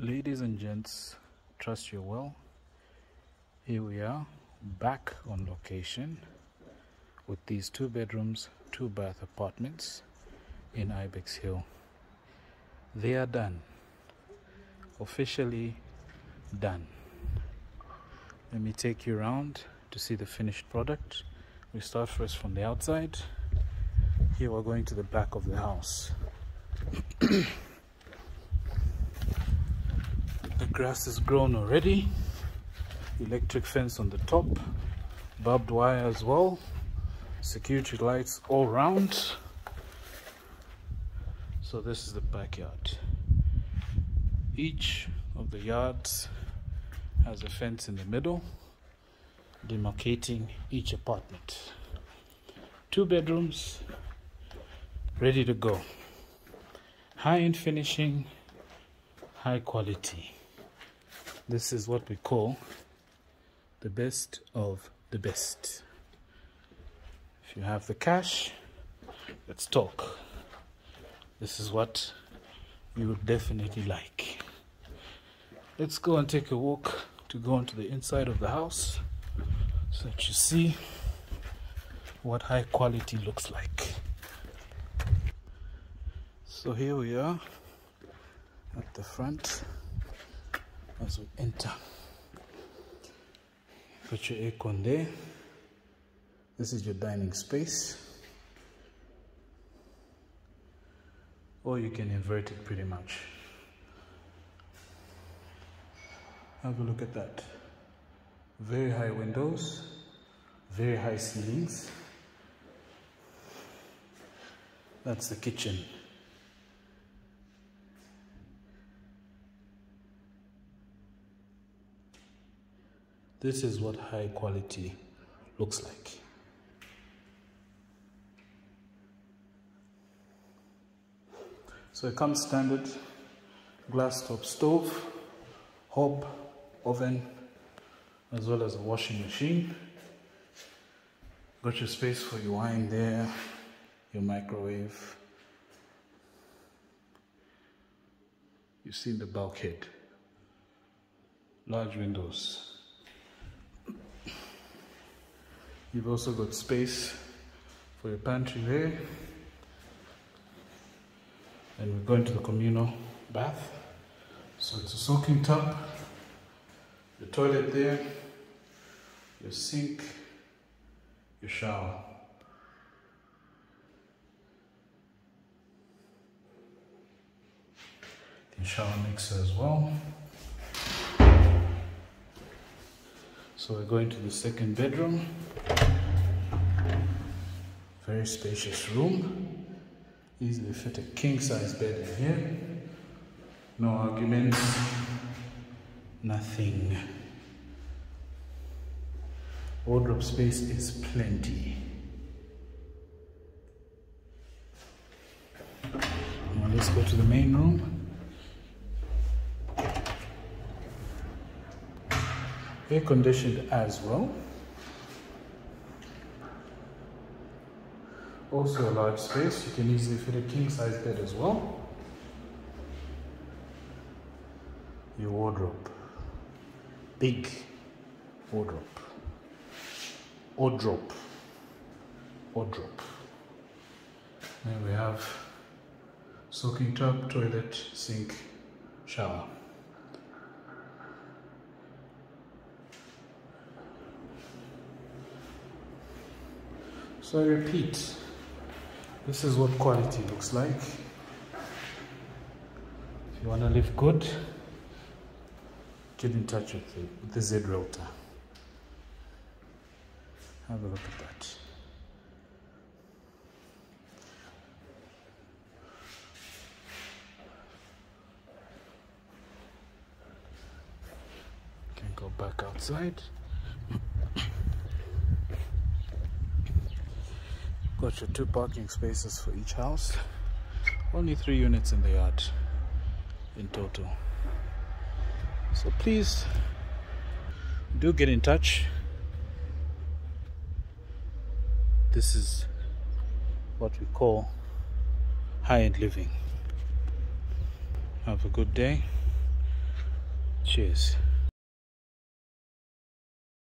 ladies and gents trust you well. Here we are back on location with these two bedrooms two bath apartments in ibex hill. They are done. Officially done. Let me take you around to see the finished product. We start first from the outside. Here we're going to the back of the house grass is grown already. Electric fence on the top. Barbed wire as well. Security lights all round. So this is the backyard. Each of the yards has a fence in the middle demarcating each apartment. Two bedrooms ready to go. High-end finishing high quality this is what we call the best of the best. If you have the cash, let's talk. This is what you would definitely like. Let's go and take a walk to go into the inside of the house so that you see what high quality looks like. So here we are at the front as we enter. Put your aircon there. This is your dining space. Or you can invert it pretty much. Have a look at that. Very high windows, very high ceilings. That's the kitchen. This is what high quality looks like. So it comes standard glass top stove, hob, oven, as well as a washing machine. Got your space for your wine there, your microwave. You've seen the bulkhead, large windows. You've also got space for your pantry there. And we're going to the communal bath. So it's a soaking tub, your toilet there, your sink, your shower. The shower mixer as well. So we're going to the second bedroom. Very spacious room. Easily fit a king size bed in here. No arguments. Nothing. Wardrobe space is plenty. Now let's go to the main room. air conditioned as well. Also a large space, you can easily fit a king size bed as well. Your wardrobe, big wardrobe, wardrobe, wardrobe. Then we have soaking tub, toilet, sink, shower. So I repeat, this is what quality looks like. If you want to live good, get in touch with the, with the Zed Realtor. Have a look at that. Can go back outside. Got your two parking spaces for each house. Only three units in the yard in total. So please do get in touch. This is what we call high-end living. Have a good day. cheers